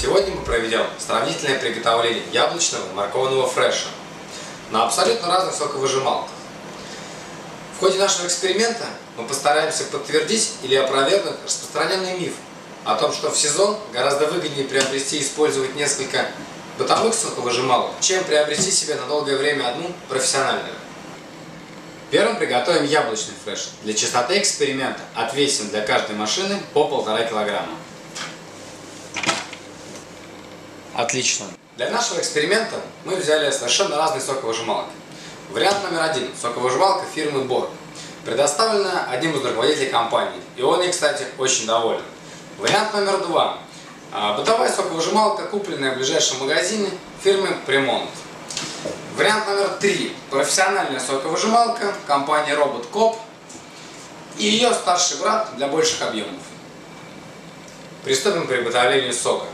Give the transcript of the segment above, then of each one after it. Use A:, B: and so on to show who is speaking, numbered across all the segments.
A: Сегодня мы проведем сравнительное приготовление яблочного и морковного фреша на абсолютно разных соковыжималках. В ходе нашего эксперимента мы постараемся подтвердить или опровергнуть распространенный миф о том, что в сезон гораздо выгоднее приобрести и использовать несколько бытовых соковыжималок, чем приобрести себе на долгое время одну профессиональную. Первым приготовим яблочный фреш. Для чистоты эксперимента отвесим для каждой машины по полтора килограмма. Отлично. Для нашего эксперимента мы взяли совершенно разные соковыжималки. Вариант номер один. Соковыжималка фирмы Borg. Предоставлена одним из руководителей компании. И он ей, кстати, очень доволен. Вариант номер два. А, бытовая соковыжималка, купленная в ближайшем магазине фирмы Premont. Вариант номер три. Профессиональная соковыжималка компании Robot и ее старший брат для больших объемов. Приступим к приготовлению сока.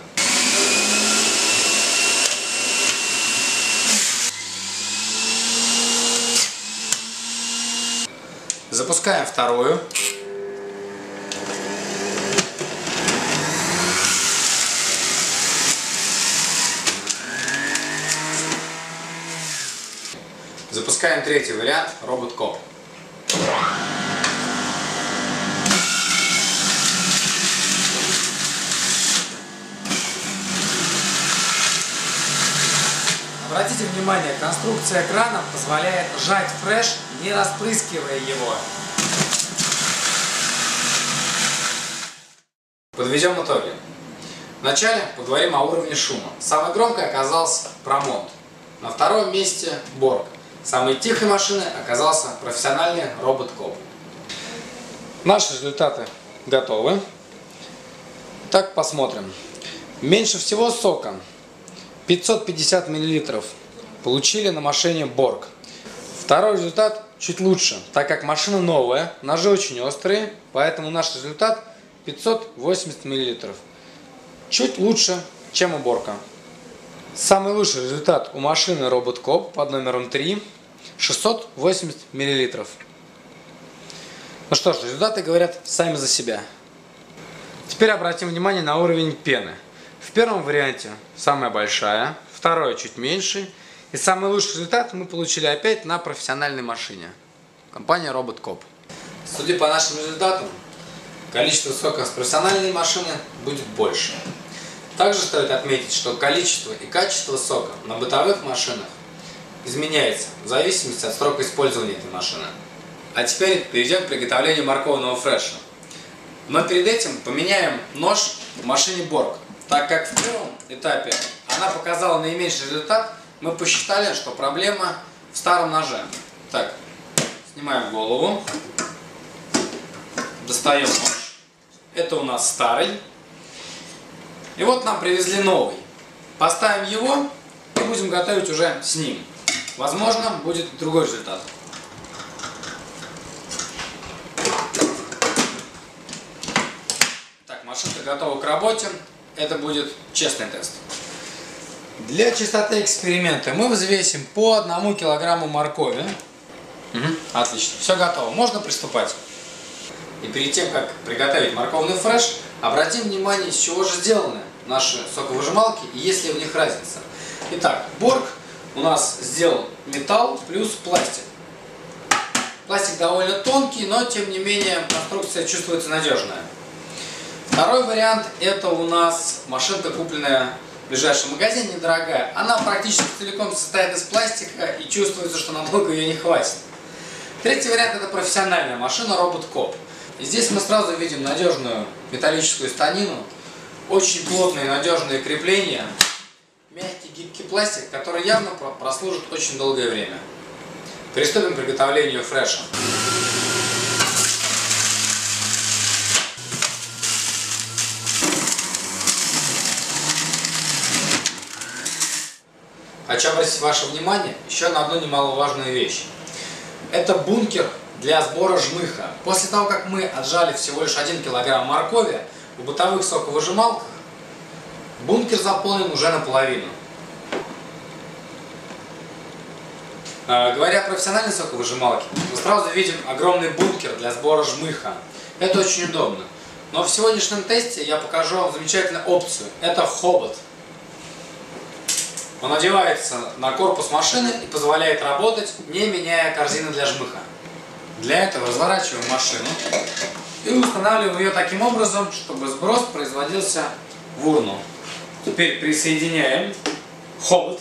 A: Запускаем вторую. Запускаем третий вариант, робот коп. Обратите внимание, конструкция крана позволяет сжать фреш, не распрыскивая его. Подведем итоги. Вначале поговорим о уровне шума. Самой громкой оказался Промонт. На втором месте Борг. Самой тихой машиной оказался профессиональный робот-коп. Наши результаты готовы. Так, посмотрим. Меньше всего сока 550 мл получили на машине Борг. Второй результат чуть лучше, так как машина новая, ножи очень острые, поэтому наш результат 580 мл. Чуть лучше, чем у Борка. Самый лучший результат у машины Robot Cop под номером 3 680 мл. Ну что ж, результаты говорят сами за себя. Теперь обратим внимание на уровень пены. В первом варианте самая большая, второй чуть меньше. И самый лучший результат мы получили опять на профессиональной машине. Компания Robot Cop. Судя по нашим результатам, количество сока с профессиональной машины будет больше. Также стоит отметить, что количество и качество сока на бытовых машинах изменяется в зависимости от срока использования этой машины. А теперь перейдем к приготовлению морковного фреша. Но перед этим поменяем нож в машине Borg. Так как в первом этапе она показала наименьший результат, мы посчитали, что проблема в старом ноже. Так, снимаем голову, достаем нож. Это у нас старый. И вот нам привезли новый. Поставим его и будем готовить уже с ним. Возможно, будет другой результат. Так, машинка готова к работе это будет честный тест. Для чистоты эксперимента мы взвесим по одному килограмму моркови. Угу. Отлично, все готово, можно приступать. И перед тем, как приготовить морковный фреш, обратим внимание, из чего же сделаны наши соковыжималки и есть ли в них разница. Итак, Борг у нас сделал металл плюс пластик. Пластик довольно тонкий, но тем не менее конструкция чувствуется надежная. Второй вариант это у нас машинка, купленная в ближайшем магазине, недорогая. Она практически целиком состоит из пластика и чувствуется, что надолго ее не хватит. Третий вариант это профессиональная машина робот коп. И здесь мы сразу видим надежную металлическую станину, очень плотные надежные крепления, мягкий гибкий пластик, который явно прослужит очень долгое время. Приступим к приготовлению фреша. Хочу обратить ваше внимание еще на одну немаловажную вещь. Это бункер для сбора жмыха. После того, как мы отжали всего лишь 1 килограмм моркови, в бытовых соковыжималках бункер заполнен уже наполовину. А, говоря о профессиональной соковыжималке, мы сразу видим огромный бункер для сбора жмыха. Это очень удобно. Но в сегодняшнем тесте я покажу вам замечательную опцию. Это хобот. Он одевается на корпус машины и позволяет работать, не меняя корзины для жмыха. Для этого разворачиваем машину и устанавливаем ее таким образом, чтобы сброс производился в урну. Теперь присоединяем хобот.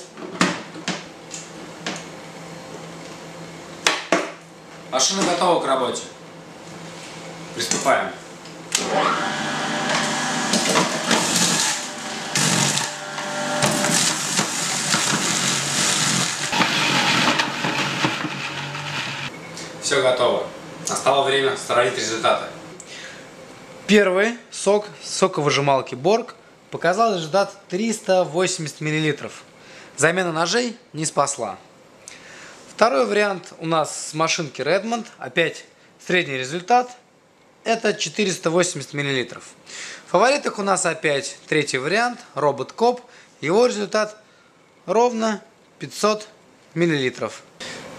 A: Машина готова к работе. Приступаем. Все готово. Настало время сравнить результаты. Первый сок соковыжималки Борг показал результат 380 мл. Замена ножей не спасла. Второй вариант у нас с машинки Redmond. Опять средний результат. Это 480 мл. В фаворитах у нас опять третий вариант. Робот Коп. Его результат ровно 500 мл.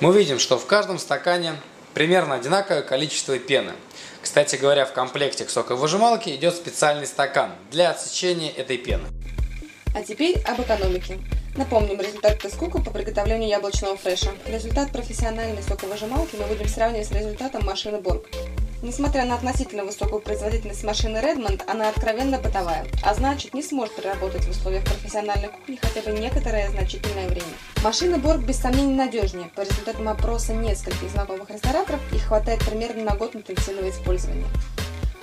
A: Мы видим, что в каждом стакане примерно одинаковое количество пены. Кстати говоря, в комплекте к соковыжималке идет специальный стакан для отсечения этой пены.
B: А теперь об экономике. Напомним результат тест-кука по приготовлению яблочного фреша. Результат профессиональной соковыжималки мы будем сравнивать с результатом машины Борг. Несмотря на относительно высокую производительность машины Redmond, она откровенно бытовая, а значит не сможет проработать в условиях профессиональной кухни хотя бы некоторое значительное время. Машина Borg без сомнений надежнее. По результатам опроса нескольких знакомых рестораторов их хватает примерно на год интенсивного использования.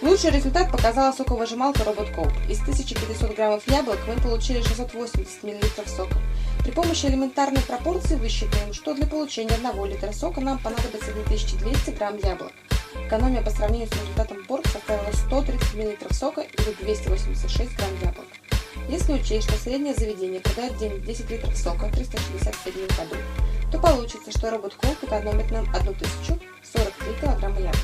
B: Лучший результат показала соковыжималка Robot Cope. Из 1500 граммов яблок мы получили 680 мл сока. При помощи элементарной пропорции высчитаем, что для получения 1 литра сока нам понадобится 2200 грамм яблок. Экономия по сравнению с результатом Борг составила 130 мл сока или 286 грамм яблок. Если учесть, что среднее заведение продает в день 10 литров сока, 365 дней в году, то получится, что робот Колк экономит нам 1043 килограмма яблок.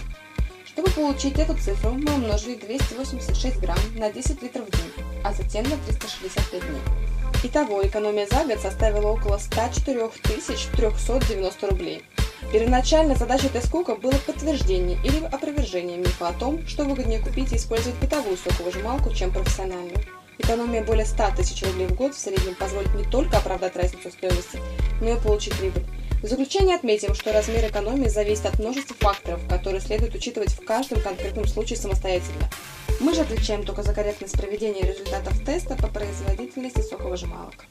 B: Чтобы получить эту цифру, мы умножили 286 грамм на 10 литров в день, а затем на 365 дней. Итого экономия за год составила около 104 390 рублей. Первоначально задача тест-кука было подтверждение или опровержение мифа о том, что выгоднее купить и использовать бытовую соковыжималку, чем профессиональную. Экономия более 100 тысяч рублей в год в среднем позволит не только оправдать разницу стоимости, но и получить прибыль. В заключение отметим, что размер экономии зависит от множества факторов, которые следует учитывать в каждом конкретном случае самостоятельно. Мы же отвечаем только за корректность проведения результатов теста по производительности соковыжималок.